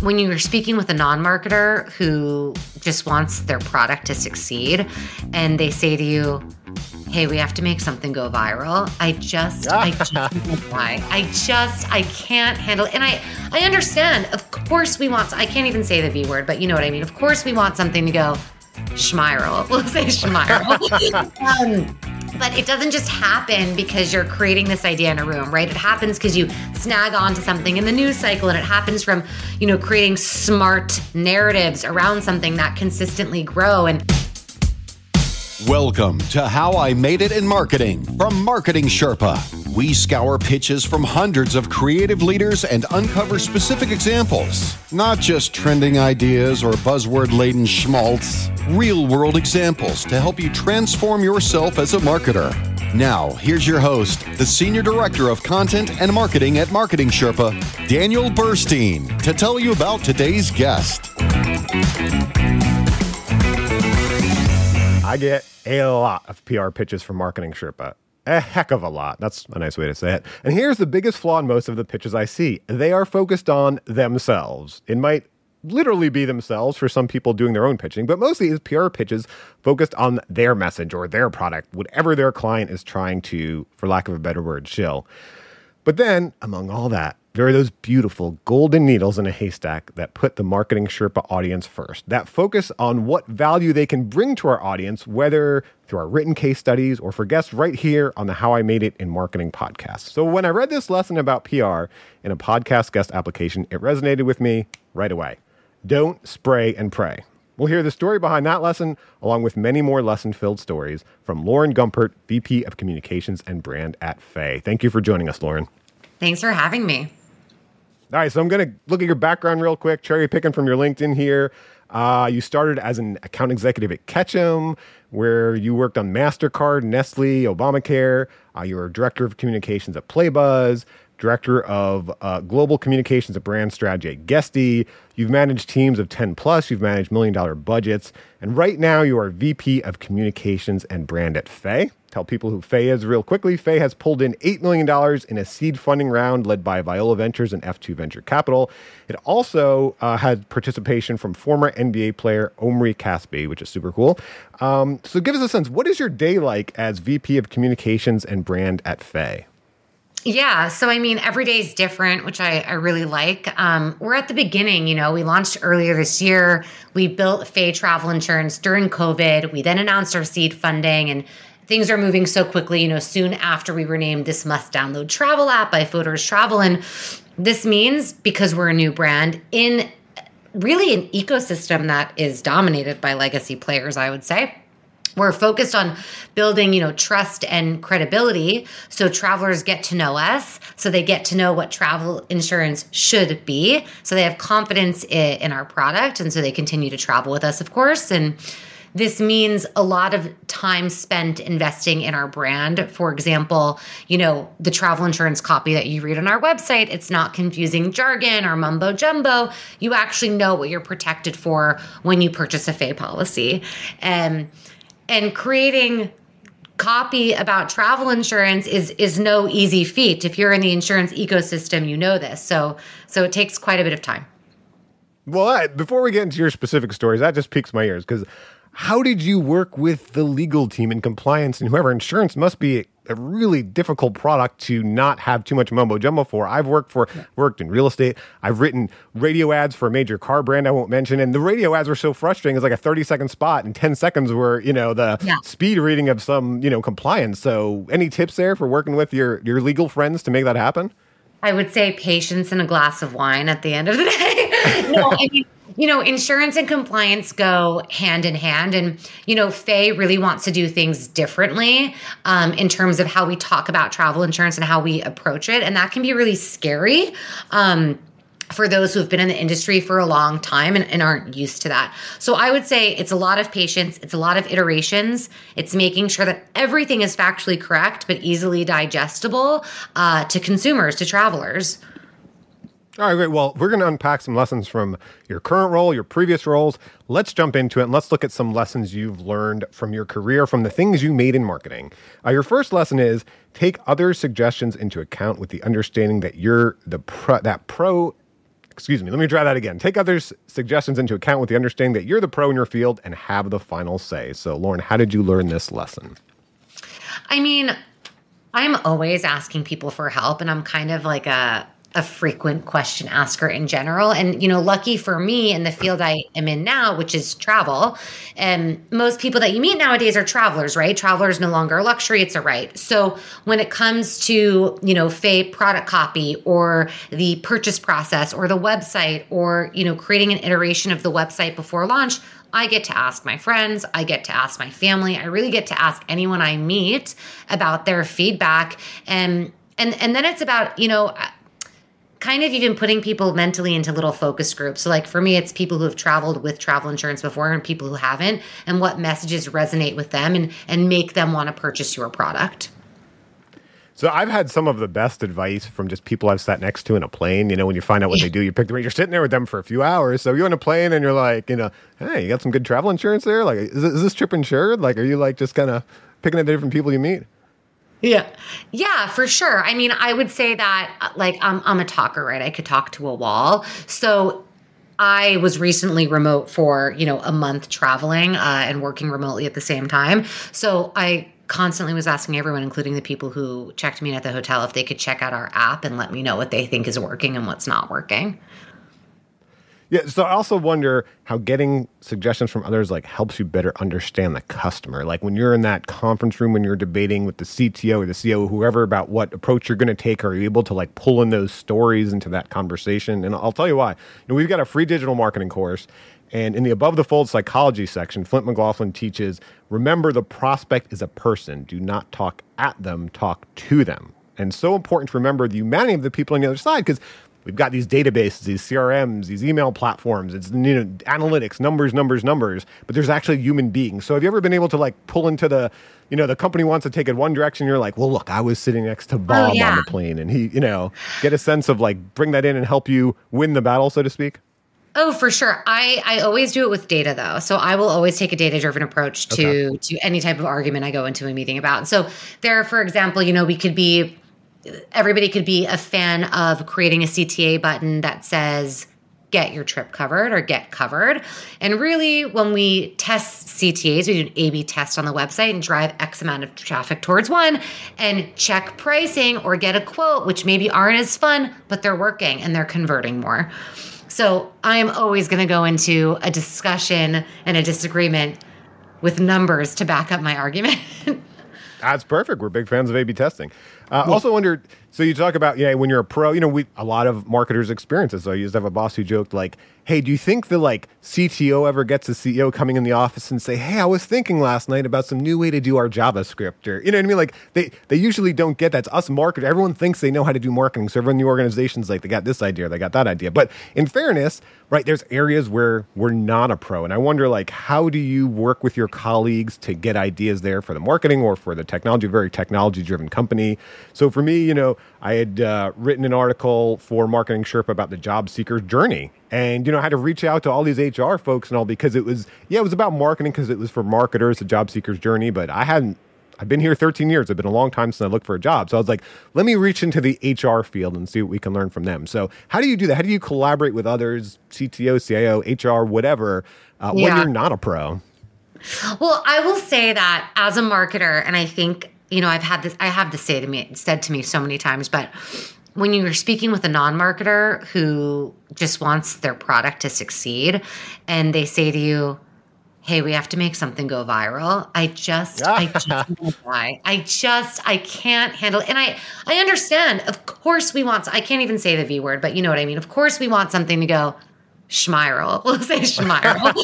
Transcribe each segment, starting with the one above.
when you're speaking with a non-marketer who just wants their product to succeed and they say to you hey we have to make something go viral i just i just why. I just i can't handle it and i i understand. Of course we want i can't even say the v word but you know what i mean. Of course we want something to go schmiral. We'll say schmiral. Um, but it doesn't just happen because you're creating this idea in a room, right? It happens because you snag onto something in the news cycle and it happens from, you know, creating smart narratives around something that consistently grow and Welcome to How I Made It in Marketing from Marketing Sherpa. We scour pitches from hundreds of creative leaders and uncover specific examples, not just trending ideas or buzzword laden schmaltz, real world examples to help you transform yourself as a marketer. Now, here's your host, the Senior Director of Content and Marketing at Marketing Sherpa, Daniel Burstein, to tell you about today's guest. I get a lot of PR pitches from Marketing Sherpa. A heck of a lot. That's a nice way to say it. And here's the biggest flaw in most of the pitches I see they are focused on themselves. It might literally be themselves for some people doing their own pitching, but mostly is PR pitches focused on their message or their product, whatever their client is trying to, for lack of a better word, shill. But then, among all that, there are those beautiful golden needles in a haystack that put the marketing Sherpa audience first, that focus on what value they can bring to our audience, whether through our written case studies or for guests right here on the How I Made It in Marketing podcast. So when I read this lesson about PR in a podcast guest application, it resonated with me right away. Don't spray and pray. We'll hear the story behind that lesson, along with many more lesson filled stories from Lauren Gumport, VP of Communications and Brand at Faye. Thank you for joining us, Lauren. Thanks for having me. All right, so I'm going to look at your background real quick, cherry picking from your LinkedIn here. Uh, you started as an account executive at Ketchum, where you worked on MasterCard, Nestle, Obamacare. Uh, you were director of communications at Playbuzz, director of uh, global communications at brand strategy at Guesty. You've managed teams of 10 plus, you've managed million dollar budgets, and right now you are VP of communications and brand at Faye. Tell people who Faye is real quickly. Faye has pulled in $8 million in a seed funding round led by Viola Ventures and F2 Venture Capital. It also uh, had participation from former NBA player Omri Casspi, which is super cool. Um, so give us a sense what is your day like as VP of communications and brand at Fay? Yeah. So, I mean, every day is different, which I, I really like. Um, we're at the beginning, you know, we launched earlier this year. We built Faye Travel Insurance during COVID. We then announced our seed funding and things are moving so quickly, you know, soon after we were named this must download travel app by Fodor's Travel. And this means because we're a new brand in really an ecosystem that is dominated by legacy players, I would say we're focused on building you know trust and credibility so travelers get to know us so they get to know what travel insurance should be so they have confidence in, our product and so they continue to travel with us of course and this means a lot of time spent investing in our brand. For example, you know, the travel insurance copy that you read on our website, it's not confusing jargon or mumbo jumbo. You actually know what you're protected for when you purchase a Faye policy. And and creating copy about travel insurance is is no easy feat. If you're in the insurance ecosystem you know this. So so it takes quite a bit of time. Well I, before we get into your specific stories that just piques my ears because how did you work with the legal team and compliance and whoever insurance must be a really difficult product to not have too much mumbo jumbo for. I've worked for worked in real estate. I've written radio ads for a major car brand I won't mention, and the radio ads were so frustrating. It's like a thirty second spot, and ten seconds were you know the yeah. speed reading of some you know compliance. So, any tips there for working with your your legal friends to make that happen? I would say patience and a glass of wine at the end of the day. no, I mean, you know, insurance and compliance go hand in hand. And, you know, Faye really wants to do things differently um, in terms of how we talk about travel insurance and how we approach it. And that can be really scary. Um, for those who have been in the industry for a long time and, and, aren't used to that. So I would say it's a lot of patience, it's a lot of iterations, it's making sure that everything is factually correct but easily digestible uh, to consumers, to travelers. All right, great. Well, we're going to unpack some lessons from your current role, your previous roles. Let's jump into it and let's look at some lessons you've learned from your career, from the things you made in marketing. Uh, your first lesson is take other suggestions into account with the understanding that you're the pro, that pro excuse me, let me try that again. Take others' suggestions into account with the understanding that you're the pro in your field and have the final say. So, Lauren, how did you learn this lesson? I mean, I'm always asking people for help, and I'm kind of like a a frequent question asker in general. And, you know, lucky for me in the field I am in now, which is travel, and most people that you meet nowadays are travelers, right? Travelers no longer a luxury, it's a right. So when it comes to, you know, Faye product copy or the purchase process or the website or, you know, creating an iteration of the website before launch, I get to ask my friends, I get to ask my family, I really get to ask anyone I meet about their feedback and and and then it's about, you know, kind of even putting people mentally into little focus groups. So, like for me, it's people who have traveled with travel insurance before and people who haven't, and what messages resonate with them and and make them want to purchase your product. So I've had some of the best advice from just people I've sat next to in a plane. You know, when you find out what they do, you pick them. You're sitting there with them for a few hours. So you're on a plane and you're like, you know, hey, you got some good travel insurance there. Like, is, is this trip insured? Like, are you like just kind of picking at the different people you meet? Yeah. Yeah, for sure. I mean, I would say that uh, like I'm I'm a talker, right? I could talk to a wall. So I was recently remote for, you know, a month traveling uh, and working remotely at the same time. So I constantly was asking everyone, including the people who checked me in at the hotel, if they could check out our app and let me know what they think is working and what's not working. Yeah, so I also wonder how getting suggestions from others like helps you better understand the customer. Like when you're in that conference room when you're debating with the CTO or the CEO, whoever about what approach you're going to take, are you able to like pull in those stories into that conversation? And I'll tell you why. You know, we've got a free digital marketing course, and in the above the fold psychology section, Flint McGlaughlin teaches: remember the prospect is a person. Do not talk at them, talk to them. And so important to remember the humanity of the people on the other side because we've got these databases, these CRMs, these email platforms. It's you know analytics, numbers, numbers, numbers. But there's actually human beings. So have you ever been able to like pull into the, you know, the company wants to take it one direction. You're like, well, look, I was sitting next to oh, Bob oh, yeah. on the plane, and he, you know, get a sense of like bring that in and help you win the battle, so to speak. Oh, for sure. I, I always do it with data though. So I will always take a data driven approach to okay. to any type of argument I go into a meeting about. So there, for example, you know, we could be everybody could be a fan of creating a CTA button that says get your trip covered or get covered. And really, when we test CTAs, we do an A B test on the website and drive X amount of traffic towards one and check pricing or get a quote, which maybe aren't as fun, but they're working and they're converting more. So I am always going to go into a discussion and a disagreement with numbers to back up my argument. That's perfect. We're big fans of A/B testing. Uh, Also, wondered. So you talk about yeah, when you're a pro, you know, we a lot of marketers experience this. So I used to have a boss who joked like, "Hey, do you think the like CTO ever gets a CEO coming in the office and say, "Hey, I was thinking last night about some new way to do our JavaScript," or you know what I mean? Like they they usually don't get that. It's us marketers. Everyone thinks they know how to do marketing. So everyone in the organization's like, they got this idea, they got that idea. But in fairness, right, there's areas where we're not a pro, and I wonder like, how do you work with your colleagues to get ideas there for the marketing or for the technology? Very technology driven company. So for me, you know, I had uh, written an article for Marketing Sherpa about the job seeker's journey. And, you know, I had to reach out to all these HR folks and all because it was, yeah, it was about marketing because it was for marketers, the job seeker's journey. But I hadn't, I've been here 13 years. It's been a long time since I looked for a job. So I was like, let me reach into the HR field and see what we can learn from them. So, how do you do that? How do you collaborate with others, CTO, CIO, HR, whatever, uh, yeah. when you're not a pro? Well, I will say that as a marketer, and I think you know, I've had this, I have this say to me, said to me so many times, but when you're speaking with a non-marketer who just wants their product to succeed and they say to you, hey, we have to make something go viral. I just, I just. I just, I can't handle it. And I, I understand. Of course, we want. I can't even say the V word, but you know what I mean. Of course, we want something to go schmiral. We'll say schmiral.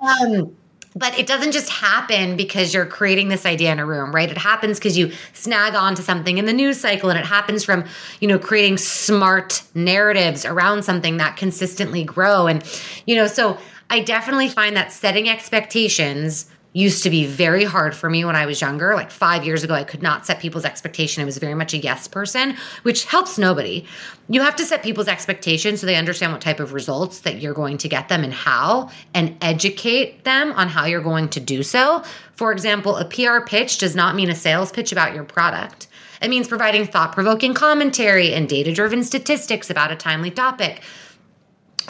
um, but it doesn't just happen because you're creating this idea in a room, right? It happens because you snag onto something in the news cycle and it happens from, you know, creating smart narratives around something that consistently grow. And, you know, so I definitely find that setting expectations used to be very hard for me when I was younger. Like five years ago, I could not set people's expectation. I was very much a yes person, which helps nobody. You have to set people's expectations so they understand what type of results that you're going to get them and how, and educate them on how you're going to do so. For example, a PR pitch does not mean a sales pitch about your product. It means providing thought provoking commentary and data driven statistics about a timely topic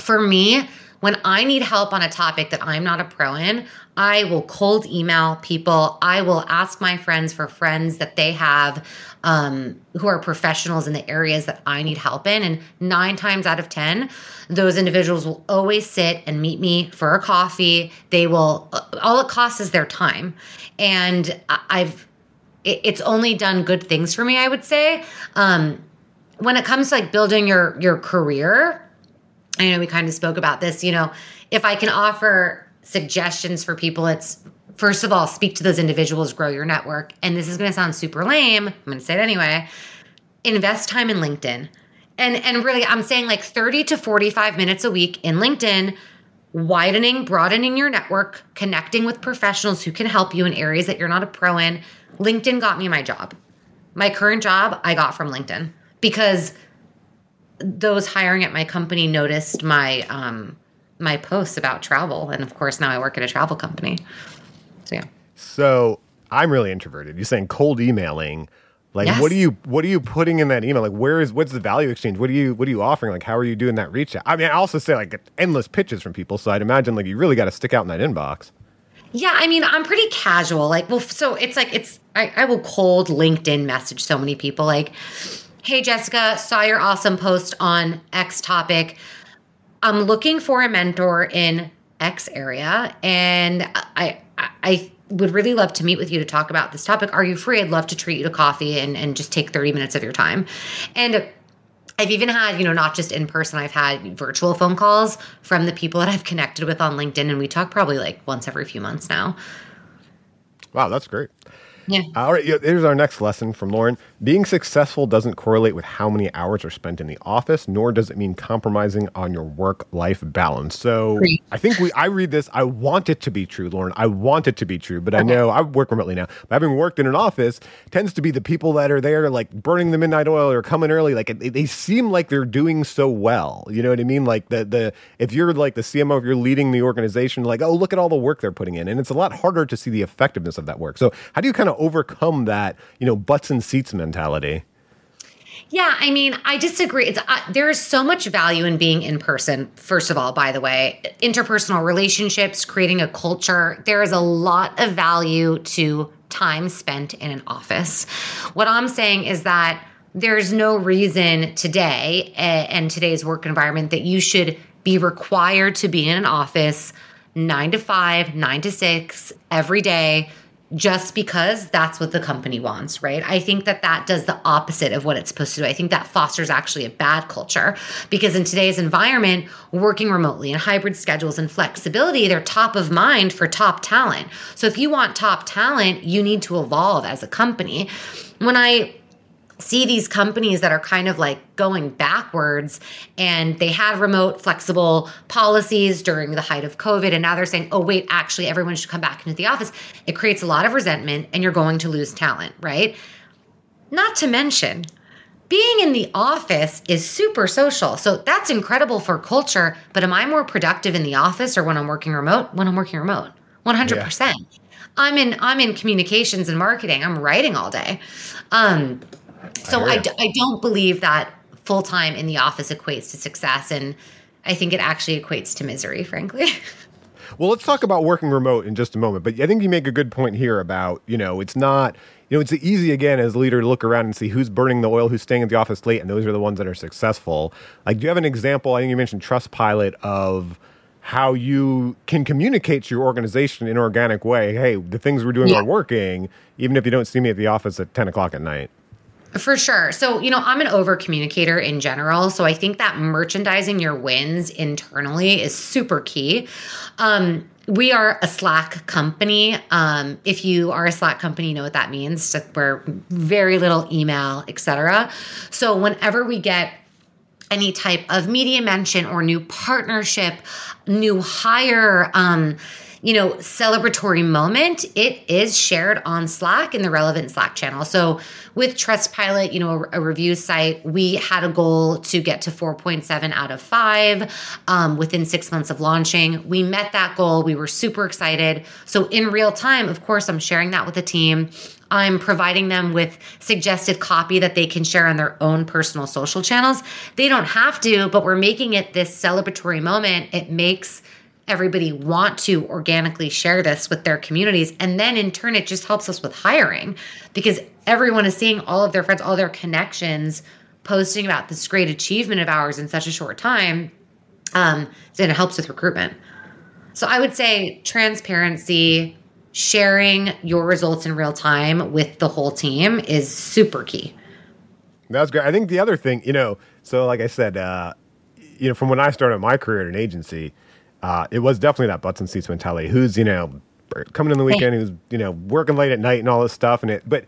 for me, when I need help on a topic that I'm not a pro in, I will cold email people. I will ask my friends for friends that they have um, who are professionals in the areas that I need help in. And nine times out of 10, those individuals will always sit and meet me for a coffee. They will, all it costs is their time. And I've, it's only done good things for me, I would say. Um, when it comes to like building your your career, I know we kind of spoke about this, you know, if I can offer suggestions for people, it's first of all, speak to those individuals, grow your network. And this is going to sound super lame. I'm going to say it anyway. Invest time in LinkedIn. And and really I'm saying like 30 to 45 minutes a week in LinkedIn, widening, broadening your network, connecting with professionals who can help you in areas that you're not a pro in. LinkedIn got me my job. My current job I got from LinkedIn because those hiring at my company noticed my um, my posts about travel, and of course now I work at a travel company. So yeah. So I'm really introverted. You're saying cold emailing. Like yes. what are you what are you putting in that email? Like where is what's the value exchange? What are you what are you offering? Like how are you doing that reach out? I mean, I also say like endless pitches from people, so I'd imagine like you really got to stick out in that inbox. Yeah, I mean, I'm pretty casual. Like, well, so it's like it's I, I will cold LinkedIn message so many people. Like, Hey, Jessica, saw your awesome post on X topic. I'm looking for a mentor in X area, and I, I, would really love to meet with you to talk about this topic. Are you free? I'd love to treat you to coffee and, and just take 30 minutes of your time. And I've even had, you know, not just in person, I've had virtual phone calls from the people that I've connected with on LinkedIn, and we talk probably like once every few months now. Wow, that's great. Yeah. Uh, all right. Here's our next lesson from Lauren. Being successful doesn't correlate with how many hours are spent in the office, nor does it mean compromising on your work-life balance. So Great. I think we. I read this. I want it to be true, Lauren. I want it to be true, but okay. I know I work remotely now. But having worked in an office, tends to be the people that are there, like burning the midnight oil or coming early. Like they seem like they're doing so well. You know what I mean? Like the the if you're like the CMO, if you're leading the organization, like oh look at all the work they're putting in, and it's a lot harder to see the effectiveness of that work. So how do you kind of overcome that, you know, butts and seats mentality? Yeah, I mean, I disagree. It's uh, there is so much value in being in person. First of all, by the way, interpersonal relationships, creating a culture. There is a lot of value to time spent in an office. What I'm saying is that there's no reason today and today's work environment that you should be required to be in an office 9 to 5, 9 to 6 every day just because that's what the company wants, right? I think that that does the opposite of what it's supposed to do. I think that fosters actually a bad culture because in today's environment, working remotely and hybrid schedules and flexibility, they're top of mind for top talent. So if you want top talent, you need to evolve as a company. When I see these companies that are kind of like going backwards and they had remote flexible policies during the height of covid and now they're saying oh wait actually everyone should come back into the office. It creates a lot of resentment and you're going to lose talent right? Not to mention being in the office is super social. So that's incredible for culture but am i more productive in the office or when i'm working remote? When i'm working remote. 100% yeah. i'm in i'm in communications and marketing. I'm writing all day. Um so I, I, I don't believe that full time in the office equates to success. And I think it actually equates to misery, frankly. Well, let's talk about working remote in just a moment. But I think you make a good point here about, you know, it's not, you know, it's easy again as a leader to look around and see who's burning the oil, who's staying at the office late, and those are the ones that are successful. Like, do you have an example? I think you mentioned Trustpilot of how you can communicate to your organization in an organic way. Hey, the things we're doing yeah. are working, even if you don't see me at the office at 10 o'clock at night. For sure. So, you know, I'm an over communicator in general. So I think that merchandising your wins internally is super key. Um, we are a Slack company. Um, if you are a Slack company, you know what that means. We're very little email, etc. So whenever we get any type of media mention or new partnership, new hire, um, you know, celebratory moment, it is shared on Slack in the relevant Slack channel. So with Trustpilot, you know, a, a review site, we had a goal to get to 4.7 out of five um, within six months of launching. We met that goal. We were super excited. So in real time, of course, I'm sharing that with the team. I'm providing them with suggested copy that they can share on their own personal social channels. They don't have to, but we're making it this celebratory moment. It makes everybody want to organically share this with their communities. And then in turn, it just helps us with hiring because everyone is seeing all of their friends, all their connections posting about this great achievement of ours in such a short time. Um, and it helps with recruitment. So I would say transparency, sharing your results in real time with the whole team is super key. That's great. I think the other thing, you know, so like I said, uh, you know, from when I started my career at an agency, uh, it was definitely that butts and seats mentality. Who's you know coming in the weekend, who's you know working late at night and all this stuff, and it. But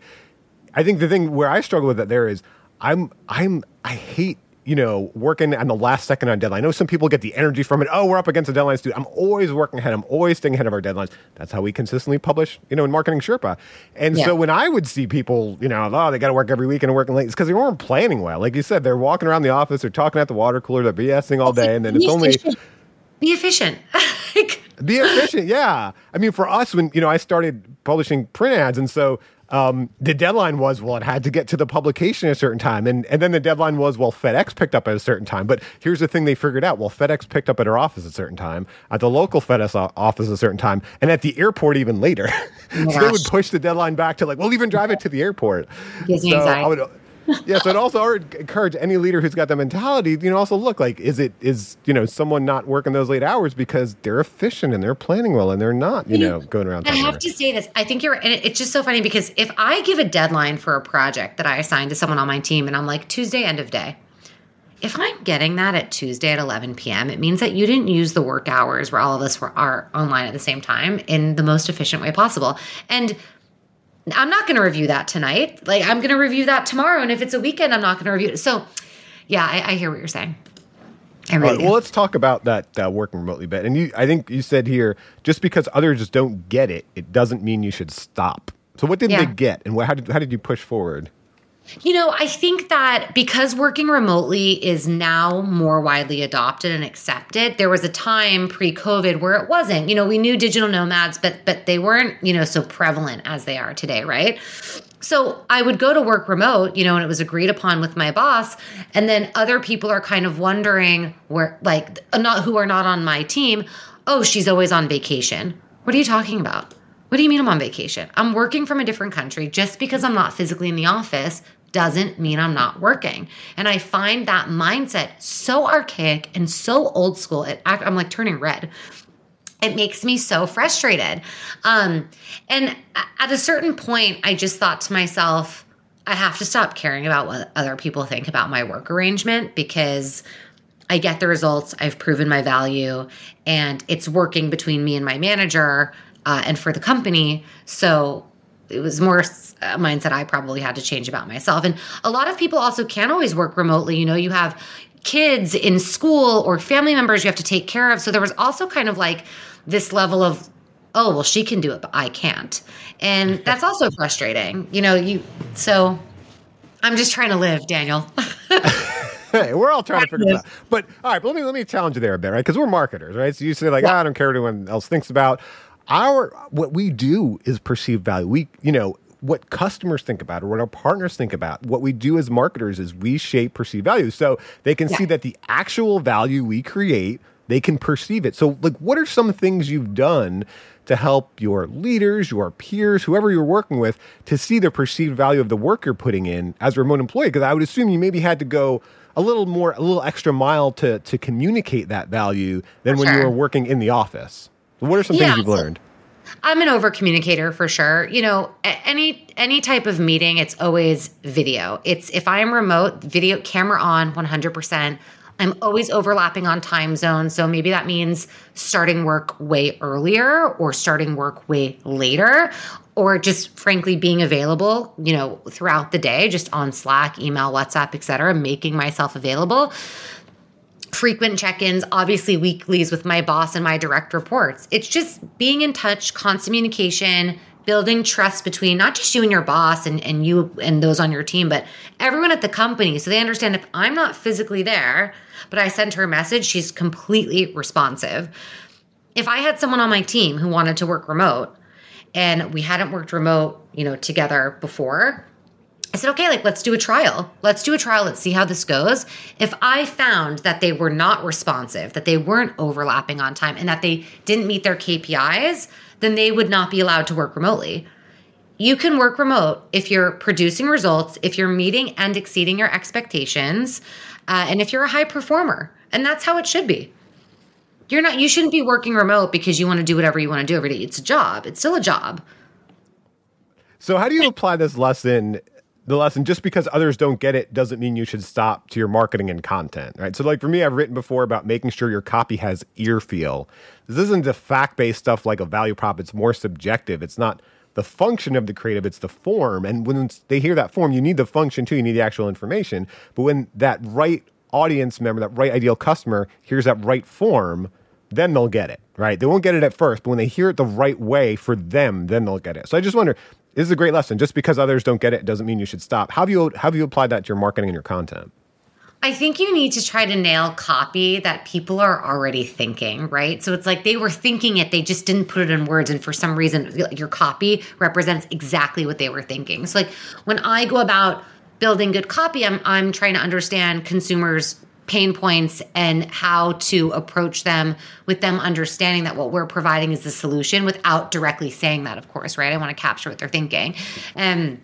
I think the thing where I struggle with that there is I'm I'm I hate you know, working on the last second on deadline. I know some people get the energy from it. Oh, we're up against the deadlines, dude. I'm always working ahead. I'm always staying ahead of our deadlines. That's how we consistently publish, you know, in marketing Sherpa. And yeah. so when I would see people, you know, oh, they got to work every weekend and working late, it's because they weren't planning well. Like you said, they're walking around the office, they're talking at the water cooler, they're BSing all day, and then it's only. Be efficient. Be efficient, yeah. I mean, for us, when you know, I started publishing print ads, and so um, the deadline was well, it had to get to the publication at a certain time, and and then the deadline was well, FedEx picked up at a certain time. But here's the thing: they figured out well, FedEx picked up at our office at a certain time, at the local FedEx office at a certain time, and at the airport even later. So they would push the deadline back to like, we'll even drive it to the airport. Gives so I would, yeah, so it also encourage any leader who's got that mentality, you know, also look like is it is you know someone not working those late hours because they're efficient and they're planning well and they're not you know going around. I have to say this. I think you're, and it's just so funny because if I give a deadline for a project that I assign to someone on my team, and I'm like Tuesday end of day, if I'm getting that at Tuesday at 11 p.m., it means that you didn't use the work hours where all of us were are online at the same time in the most efficient way possible. And I'm not going to review that tonight. Like I'm going to review that tomorrow, and if it's a weekend, I'm not going to review it. So, yeah, I, I, hear what you're saying. Really right, well, let's talk about that uh, working remotely bit. And you, I think you said here, just because others just don't get it, it doesn't mean you should stop. So, what did yeah. they get, and what, how did how did you push forward? You know, I think that because working remotely is now more widely adopted and accepted, there was a time pre-COVID where it wasn't. You know, we knew digital nomads, but but they weren't, you know, so prevalent as they are today, right? So I would go to work remote, you know, and it was agreed upon with my boss. And then other people are kind of wondering where, like, not who are not on my team. Oh, she's always on vacation. What are you talking about? What do you mean I'm on vacation? I'm working from a different country. Just because I'm not physically in the office doesn't mean I'm not working. And I find that mindset so archaic and so old school. It, I'm like turning red. It makes me so frustrated. Um, and at a certain point, I just thought to myself, I have to stop caring about what other people think about my work arrangement because I get the results. I've proven my value and it's working between me and my manager uh, and for the company. So it was more a mindset I probably had to change about myself. And a lot of people also can't always work remotely. You know, you have kids in school or family members you have to take care of. So there was also kind of like this level of, oh, well, she can do it, but I can't. And that's also frustrating. You know, you, so I'm just trying to live, Daniel. hey, we're all trying to figure this out. But all right, but let me let me challenge you there a bit, right? Because we're marketers, right? So you say like, yeah. oh, I don't care what anyone else thinks about our what we do is perceived value. We, you know, what customers think about or what our partners think about. What we do as marketers is we shape perceived value. So they can yeah. see that the actual value we create, they can perceive it. So like what are some things you've done to help your leaders, your peers, whoever you're working with to see the perceived value of the work you're putting in as a remote employee? Because I would assume you maybe had to go a little more, a little extra mile to to communicate that value than For when sure. you were working in the office. What are some yeah, things you've learned? I'm an over communicator for sure. You know, any any type of meeting, it's always video. It's if I am remote, video camera on 100%. I'm always overlapping on time zones, so maybe that means starting work way earlier or starting work way later or just frankly being available, you know, throughout the day, just on Slack, email, WhatsApp, etc., making myself available frequent check-ins, obviously weeklies with my boss and my direct reports. It's just being in touch, constant communication, building trust between not just you and your boss and, and you and those on your team, but everyone at the company. So they understand if I'm not physically there, but I sent her a message, she's completely responsive. If I had someone on my team who wanted to work remote and we hadn't worked remote, you know, together before. I said, okay, like let's do a trial. Let's do a trial. Let's see how this goes. If I found that they were not responsive, that they weren't overlapping on time, and that they didn't meet their KPIs, then they would not be allowed to work remotely. You can work remote if you're producing results, if you're meeting and exceeding your expectations, uh, and if you're a high performer. And that's how it should be. You're not, you shouldn't be working remote because you want to do whatever you want to do every day. It's a job, it's still a job. So, how do you apply this lesson? The lesson just because others don't get it doesn't mean you should stop to your marketing and content, right? So, like for me, I've written before about making sure your copy has ear feel. This isn't the fact based stuff like a value prop, it's more subjective. It's not the function of the creative, it's the form. And when they hear that form, you need the function too, you need the actual information. But when that right audience member, that right ideal customer hears that right form, then they'll get it, right? They won't get it at first, but when they hear it the right way for them, then they'll get it. So I just wonder, this is a great lesson. Just because others don't get it doesn't mean you should stop. How have you, how have you applied that to your marketing and your content? I think you need to try to nail copy that people are already thinking, right? So it's like they were thinking it, they just didn't put it in words. And for some reason, your copy represents exactly what they were thinking. So, like when I go about building good copy, I'm, I'm trying to understand consumers' pain points and how to approach them with them understanding that what we're providing is the solution without directly saying that, of course, right? I want to capture what they're thinking. And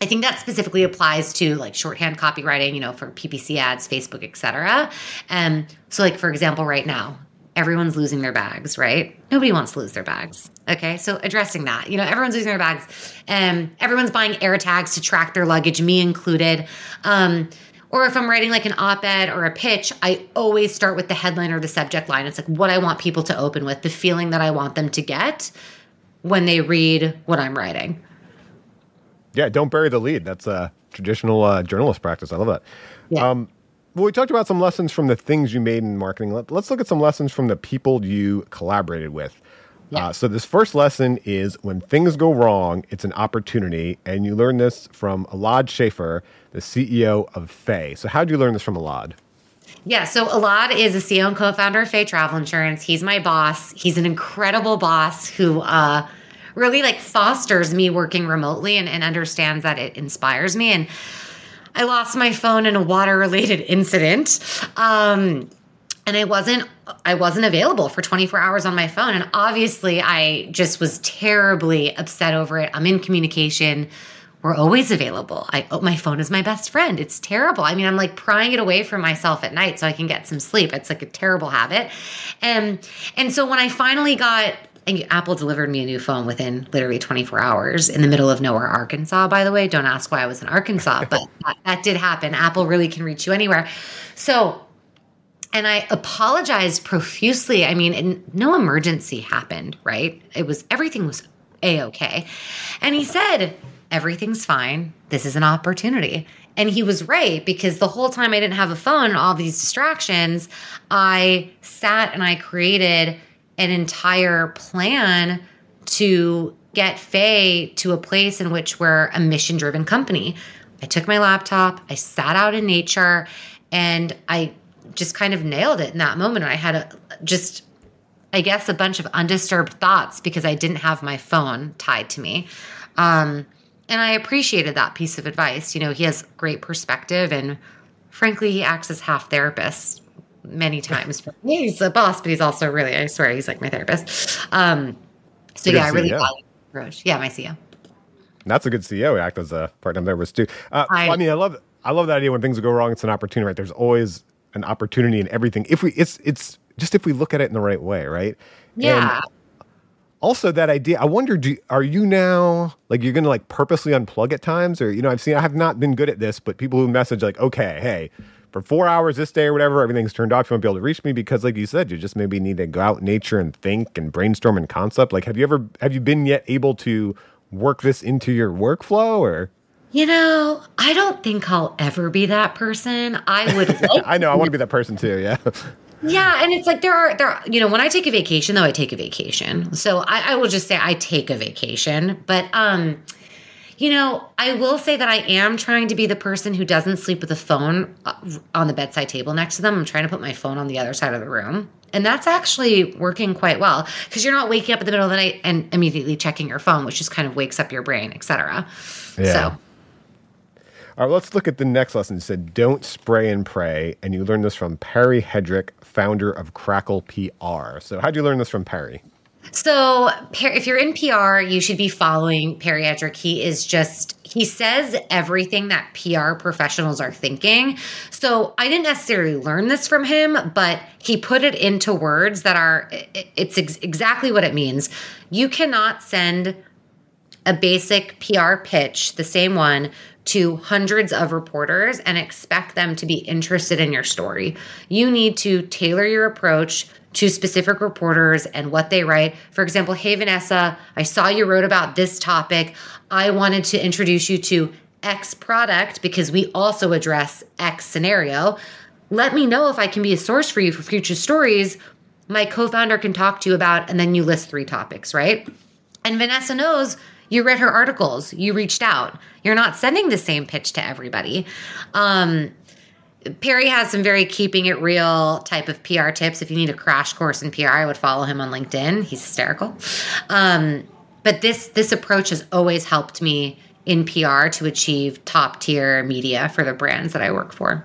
I think that specifically applies to like shorthand copywriting, you know, for PPC ads, Facebook, etc. Um, so, like for example, right now, everyone's losing their bags, right? Nobody wants to lose their bags. Okay, so addressing that, you know, everyone's losing their bags, um, everyone's buying air tags to track their luggage, me included. Um, or if I'm writing like an op ed or a pitch, I always start with the headline or the subject line. It's like what I want people to open with, the feeling that I want them to get when they read what I'm writing. Yeah, don't bury the lead. That's a traditional uh, journalist practice. I love that. Yeah. Um, well, we talked about some lessons from the things you made in marketing. Let, us look at some lessons from the people you collaborated with. Yeah. Uh, so, this first lesson is when things go wrong, it's an opportunity. And you learn this from Elad Schaffer, the CEO of Faye. So, how did you learn this from Elad? Yeah, so Elad is a CEO and co founder of Faye Travel Insurance. He's my boss. He's an incredible boss who, uh, really like fosters me working remotely and, and understands that it inspires me. And I lost my phone in a water related incident. Um, and I wasn't I wasn't available for 24 hours on my phone and obviously I just was terribly upset over it. I'm in communication. We're always available. I oh, my phone is my best friend. It's terrible. I mean, I'm like prying it away from myself at night so I can get some sleep. It's like a terrible habit. And and so when I finally got and Apple delivered me a new phone within literally 24 hours in the middle of nowhere, Arkansas, by the way. Don't ask why I was in Arkansas, but that, that did happen. Apple really can reach you anywhere. So, and I apologized profusely. I mean, no emergency happened, right? It was everything was a okay. And he said, Everything's fine. This is an opportunity. And he was right because the whole time I didn't have a phone, all these distractions, I sat and I created an entire plan to get Faye to a place in which we're a mission driven company. I took my laptop, I sat out in nature, and I just kind of nailed it in that moment. And I had a, just, I guess, a bunch of undisturbed thoughts because I didn't have my phone tied to me. Um, and I appreciated that piece of advice. You know, he has great perspective, and frankly, he acts as half therapist many times for me. He's a boss, but he's also really, I swear, he's like my therapist. Um, so yeah, I really value approach. Yeah, my CEO. That's a good CEO. Act as a part-time therapist too. Uh, I, I mean, I love, I love that idea. When things go wrong, it's an opportunity. Right? There's always an opportunity in everything. If we, it's, it's just if we look at it in the right way, right? Yeah. And also, that idea. I wonder, do are you now like you're going to like purposely unplug at times, or you know, I've seen I have not been good at this, but people who message like, okay, hey, for four hours this day or whatever, everything's turned off. You won't be able to reach me because, like you said, you just maybe need to go out in nature and think and brainstorm and concept. Like, have you ever have you been yet able to work this into your workflow or? You know, I don't think I'll ever be that person. I would. Like I know. I want to be that person too. Yeah. yeah, and it's like there are there. Are, you know, when I take a vacation, though, I take a vacation. So I, I will just say I take a vacation, but um You know, I will say that I am trying to be the person who doesn't sleep with a phone uh, on the bedside table next to them. I'm trying to put my phone on the other side of the room. And that's actually working quite well because you're not waking up in the middle of the night and immediately checking your phone, which just kind of wakes up your brain, etc. Yeah. So. All right, let's look at the next lesson. It said, don't spray and pray. And you learned this from Perry Hedrick, founder of Crackle PR. So, how'd you learn this from Perry? So, if you're in PR, you should be following Perry Hedrick. He is just, he says everything that PR professionals are thinking. So, I didn't necessarily learn this from him, but he put it into words that are, it's ex- exactly what it means. You cannot send a basic PR pitch, the same one, to hundreds of reporters and expect them to be interested in your story. You need to tailor your approach to specific reporters and what they write. For example, hey, Vanessa, I saw you wrote about this topic. I wanted to introduce you to X product because we also address X scenario. Let me know if I can be a source for you for future stories. My co founder can talk to you about, and then you list three topics, right? And Vanessa knows you read her articles, you reached out. You're not sending the same pitch to everybody. Um, Perry has some very keeping it real type of PR tips. If you need a crash course in PR, I would follow him on LinkedIn. He's hysterical. Um, but this this approach has always helped me in PR to achieve top tier media for the brands that I work for.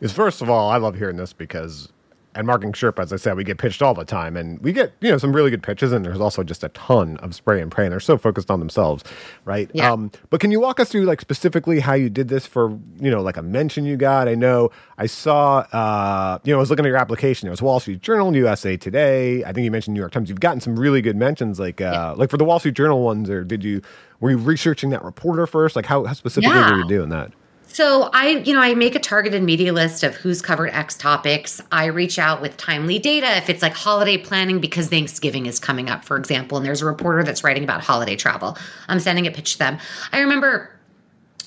Is first of all, I love hearing this because and marketing Sherpa, as I said, we get pitched all the time, and we get you know some really good pitches, and there's also just a ton of spray and pray, and they're so focused on themselves, right? Yeah. Um, but can you walk us through like specifically how you did this for you know like a mention you got? I know I saw uh, you know I was looking at your application. It was Wall Street Journal, USA Today. I think you mentioned New York Times. You've gotten some really good mentions, like uh, yeah. like for the Wall Street Journal ones, or did you were you researching that reporter first? Like how, how specifically yeah. were you doing that? So I, you know, I make a targeted media list of who's covered X topics. I reach out with timely data if it's like holiday planning because Thanksgiving is coming up, for example, and there's a reporter that's writing about holiday travel. I'm sending a pitch to them. I remember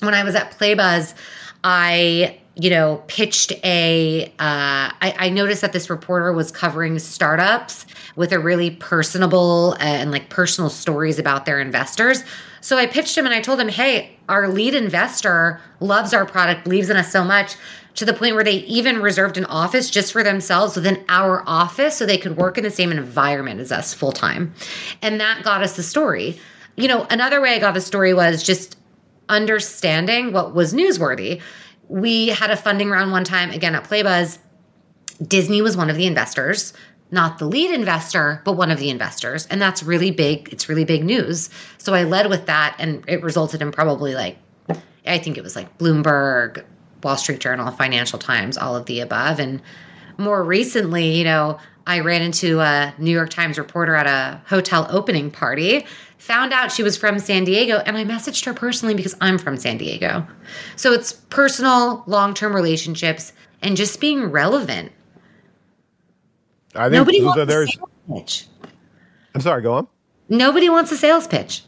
when I was at Playbuzz, I you know, pitched a. Uh, I, I noticed that this reporter was covering startups with a really personable and like personal stories about their investors. So I pitched him and I told him, hey, our lead investor loves our product, believes in us so much to the point where they even reserved an office just for themselves within our office so they could work in the same environment as us full time. And that got us the story. You know, another way I got the story was just understanding what was newsworthy. We had a funding round one time again at Playbuzz. Disney was one of the investors not the lead investor, but one of the investors. And that's really big. It's really big news. So I led with that, and it resulted in probably like, I think it was like Bloomberg, Wall Street Journal, Financial Times, all of the above. And more recently, you know, I ran into a New York Times reporter at a hotel opening party, found out she was from San Diego, and I messaged her personally because I'm from San Diego. So it's personal, long term relationships, and just being relevant I think Nobody wants a sales pitch. I'm sorry, go on. Nobody wants a sales pitch.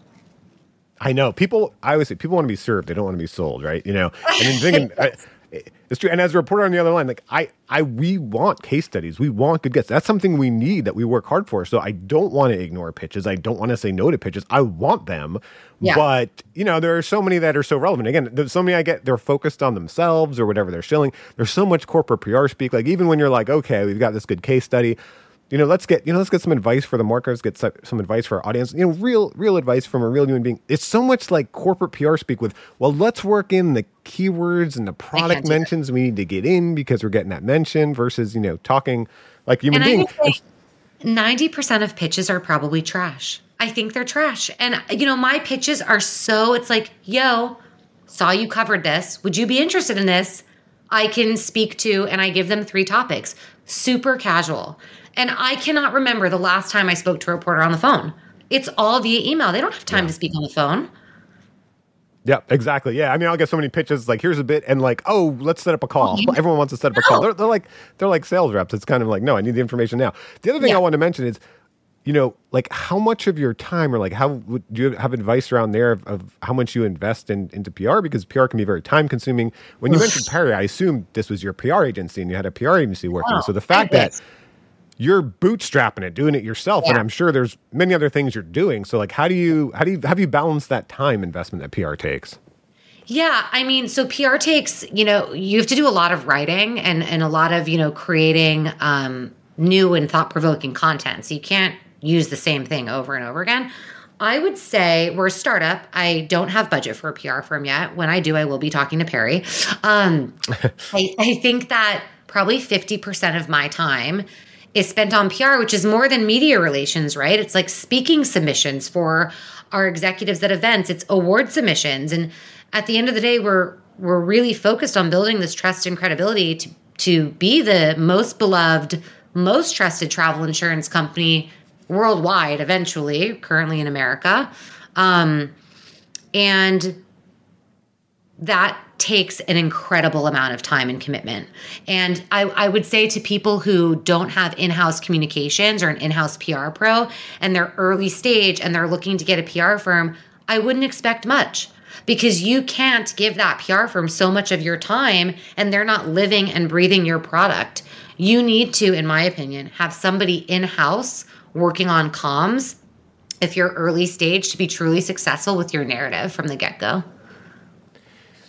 I know people. I always say people want to be served; they don't want to be sold, right? You know. And in thinking, I, it's true. And as a reporter on the other line, like I, I, we want case studies. We want good guests. That's something we need that we work hard for. So I don't want to ignore pitches. I don't want to say no to pitches. I want them. Yeah. But you know, there are so many that are so relevant. Again, there's so many I get. They're focused on themselves or whatever they're shilling. There's so much corporate PR speak. Like even when you're like, okay, we've got this good case study you know, let's get you know, let's get some advice for the marketers, get some advice for our audience. You know, real real advice from a real human being. It's so much like corporate PR speak with. Well, let's work in the keywords and the product mentions we need to get in because we're getting that mention versus you know talking like human being. Ninety percent of pitches are probably trash. I think they're trash, and you know, my pitches are so. It's like, yo, saw you covered this. Would you be interested in this? I can speak to, and I give them three topics. Super casual. And I cannot remember the last time I spoke to a reporter on the phone. It's all via email. They don't have time yeah. to speak on the phone. Yeah, exactly. Yeah, I mean, I'll get so many pitches. Like, here's a bit, and like, oh, let's set up a call. Oh, Everyone wants to set up no. a call. They're, they're, like, they're like sales reps. It's kind of like, no, I need the information now. The other thing yeah. I want to mention is, you know, like how much of your time, or like how do you have advice around there of, of how much you invest in, into PR? Because PR can be very time consuming. When you mentioned Perry, I assumed this was your PR agency and you had a PR agency working. Oh, so the fact that you're bootstrapping it, doing it yourself, yeah. and I'm sure there's many other things you're doing. So like, how do you how do you have you balance that time investment that PR takes? Yeah, I mean, so PR takes you know you have to do a lot of writing and and a lot of you know creating um, new and thought provoking content. So you can't use the same thing over and over again. I would say we're a startup. I don't have budget for a PR firm yet. When I do, I will be talking to Perry. Um, I, I think that probably 50% of my time is spent on PR, which is more than media relations, right? It's like speaking submissions for our executives at events, it's award submissions. And at the end of the day, we're we're really focused on building this trust and credibility to to be the most beloved, most trusted travel insurance company worldwide eventually, currently in America. Um, and that takes an incredible amount of time and commitment. And I, I, would say to people who don't have in house communications or an in house PR pro and they're early stage and they're looking to get a PR firm, I wouldn't expect much because you can't give that PR firm so much of your time and they're not living and breathing your product. You need to, in my opinion, have somebody in house working on comms if you're early stage to be truly successful with your narrative from the get go.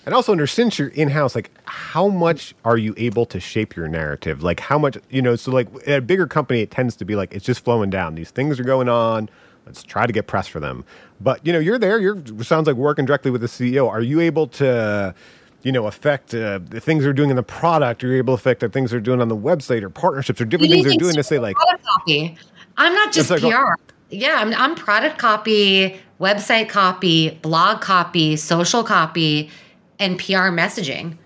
And also, under since you're in house, like how much are you able to shape your narrative? Like how much, you know? So like at a bigger company, it tends to be like it's just flowing down. These things are going on. Let's try to get press for them. But you know, you're there. You're sounds like working directly with the CEO. Are you able to? you know, affect uh, the things they're doing in the product, you're able to affect the things they're doing on the website or partnerships or different things they're doing to say like copy. I'm not just like, PR. Yeah, I'm, I'm product copy, website copy, blog copy, social copy and PR messaging.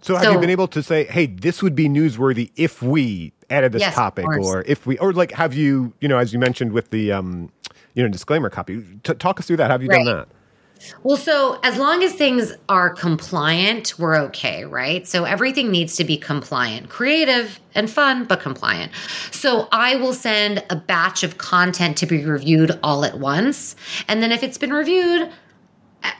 So, have so, you been able to say, "Hey, this would be newsworthy if we added this yes, topic," or if we, or like, have you, you know, as you mentioned with the, um, you know, disclaimer copy? T- talk us through that. Have you right. done that? Well, so as long as things are compliant, we're okay, right? So everything needs to be compliant, creative and fun, but compliant. So I will send a batch of content to be reviewed all at once. And then if it's been reviewed,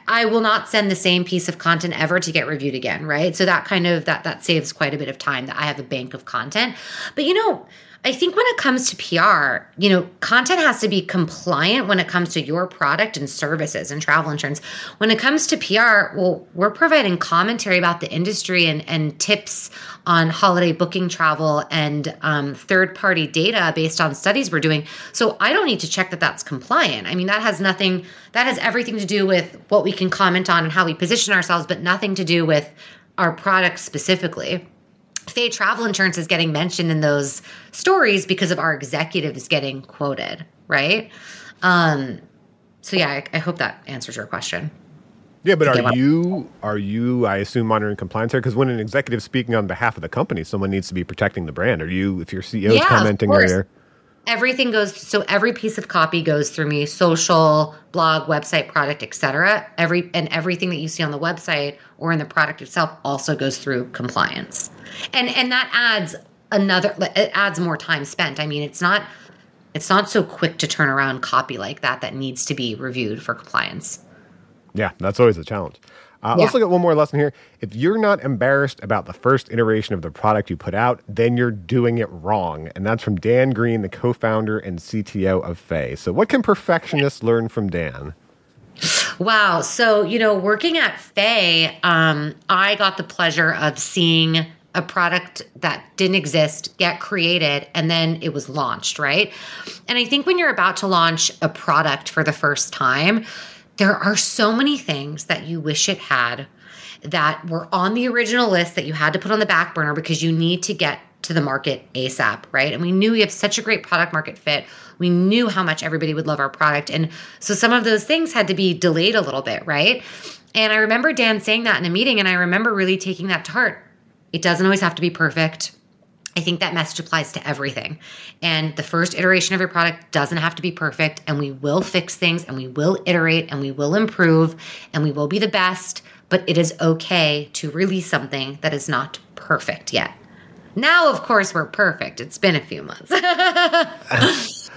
I will not send the same piece of content ever to get reviewed again, right? So that kind of that that saves quite a bit of time that I have a bank of content. But you know, I think when it comes to PR, you know, content has to be compliant when it comes to your product and services and travel insurance. When it comes to PR, well, we're providing commentary about the industry and, and tips on holiday booking travel and um, third party data based on studies we're doing. So I don't need to check that that's compliant. I mean, that has nothing, that has everything to do with what we can comment on and how we position ourselves, but nothing to do with our product specifically. Faye Travel Insurance is getting mentioned in those stories because of our executives getting quoted, right? Um, so yeah, I, I hope that answers your question. Yeah, but are you are you I assume monitoring compliance here? Because when an executive speaking on behalf of the company, someone needs to be protecting the brand. Are you if your CEO is yeah, commenting or everything goes so every piece of copy goes through me social blog website product etc every and everything that you see on the website or in the product itself also goes through compliance. And and that adds another it adds more time spent. I mean it's not it's not so quick to turn around copy like that that needs to be reviewed for compliance. Yeah that's always a challenge uh, yeah. Let's look at one more lesson here. If you're not embarrassed about the first iteration of the product you put out, then you're doing it wrong. And that's from Dan Green, the co founder and CTO of Faye. So, what can perfectionists learn from Dan? Wow. So, you know, working at Faye, um, I got the pleasure of seeing a product that didn't exist get created and then it was launched, right? And I think when you're about to launch a product for the first time, there are so many things that you wish it had that were on the original list that you had to put on the back burner because you need to get to the market ASAP, right? And we knew we have such a great product market fit. We knew how much everybody would love our product. And so some of those things had to be delayed a little bit, right? And I remember Dan saying that in a meeting, and I remember really taking that to heart. It doesn't always have to be perfect. I think that message applies to everything. And the first iteration of your product doesn't have to be perfect, and we will fix things and we will iterate and we will improve and we will be the best, but it is okay to release something that is not perfect yet. Now, of course, we're perfect. It's been a few months.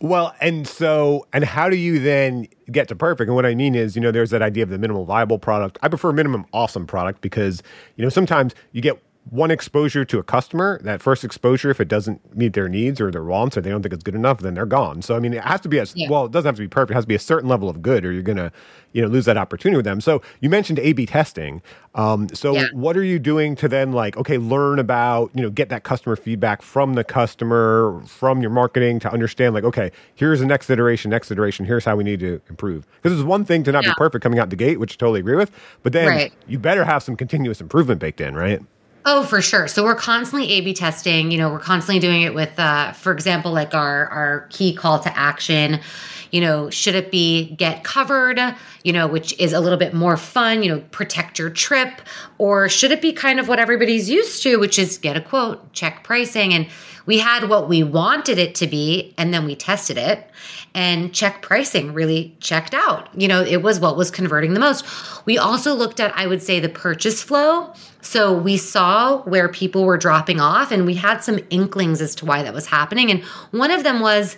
well, and so, and how do you then get to perfect? And what I mean is, you know, there's that idea of the minimal viable product. I prefer minimum awesome product because, you know, sometimes you get one exposure to a customer, that first exposure, if it doesn't meet their needs or their wants or they don't think it's good enough, then they're gone. So I mean, it has to be a yeah. well, it doesn't have to be perfect. It has to be a certain level of good, or you're gonna, you know, lose that opportunity with them. So you mentioned A/B testing. Um, so yeah. what are you doing to then like, okay, learn about, you know, get that customer feedback from the customer, from your marketing to understand like, okay, here's the next iteration, next iteration. Here's how we need to improve. Because it's one thing to not yeah. be perfect coming out the gate, which I totally agree with, but then right. you better have some continuous improvement baked in, right? Oh, for sure. So we're constantly A/B testing. You know, we're constantly doing it with, uh, for example, like our our key call to action. You know, should it be get covered? You know, which is a little bit more fun. You know, protect your trip, or should it be kind of what everybody's used to, which is get a quote, check pricing, and we had what we wanted it to be, and then we tested it and check pricing really checked out. You know, it was what was converting the most. We also looked at, I would say, the purchase flow. So we saw where people were dropping off, and we had some inklings as to why that was happening. And one of them was,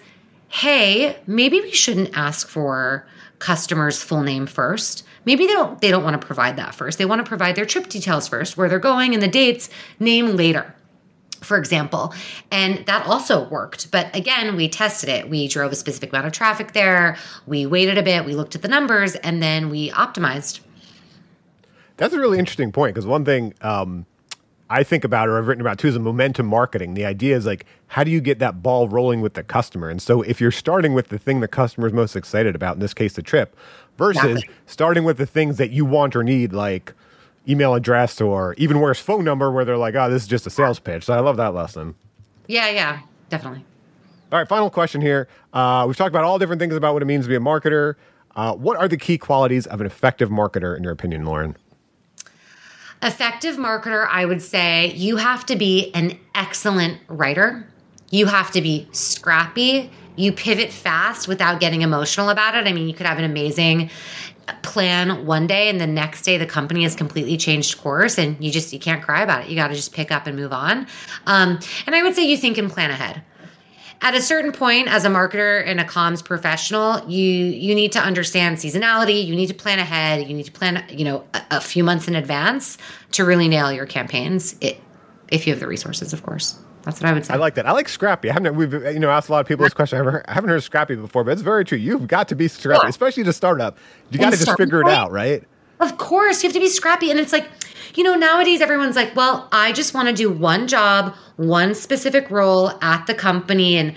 hey, maybe we shouldn't ask for customer's full name first. Maybe they don't they don't want to provide that first. They want to provide their trip details first, where they're going and the dates, name later for example. And that also worked. But again, we tested it. We drove a specific amount of traffic there. We waited a bit. We looked at the numbers and then we optimized. That's a really interesting point because one thing um, I think about or I've written about too is momentum marketing. The idea is like, how do you get that ball rolling with the customer? And so if you're starting with the thing the customer is most excited about, in this case, the trip, versus exactly. starting with the things that you want or need, like, email address or even worse, phone number where they're like, oh, this is just a sales pitch. So I love that lesson. Yeah, yeah, definitely. All right, final question here. Uh, we've talked about all different things about what it means to be a marketer. Uh, what are the key qualities of an effective marketer, in your opinion, Lauren? Effective marketer, I would say you have to be an excellent writer. You have to be scrappy. You pivot fast without getting emotional about it. I mean, you could have an amazing plan one day and the next day the company has completely changed course and you just you can't cry about it you got to just pick up and move on um, and i would say you think and plan ahead at a certain point as a marketer and a comms professional you you need to understand seasonality you need to plan ahead you need to plan you know a, a few months in advance to really nail your campaigns it, if you have the resources of course that's what I would say. I like that. I like Scrappy. I haven't we've you know asked a lot of people this question. I haven't, I haven't heard Scrappy before, but it's very true. You've got to be Scrappy, especially to startup. You got to just figure it out, right? Of course, you have to be scrappy, and it's like, you know, nowadays everyone's like, well, I just want to do one job, one specific role at the company, and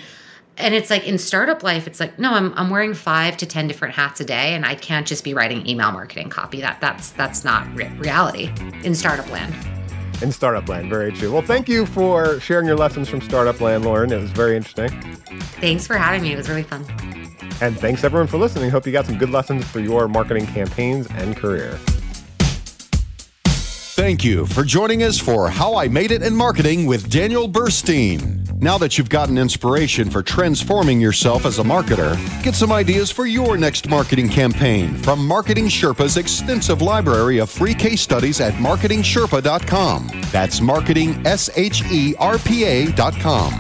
and it's like in startup life, it's like, no, I'm I'm wearing five to ten different hats a day, and I can't just be writing email marketing copy. That that's that's not re- reality in startup land in Startup Land. Very true. Well, thank you for sharing your lessons from Startup Land, Lauren. It was very interesting. Thanks for having me. It was really fun. And thanks everyone for listening. Hope you got some good lessons for your marketing campaigns and career. Thank you for joining us for How I Made It in Marketing with Daniel Burstein. Now that you've gotten inspiration for transforming yourself as a marketer, get some ideas for your next marketing campaign from Marketing Sherpa's extensive library of free case studies at marketingsherpa.com. That's marketing, S H E R P A.com.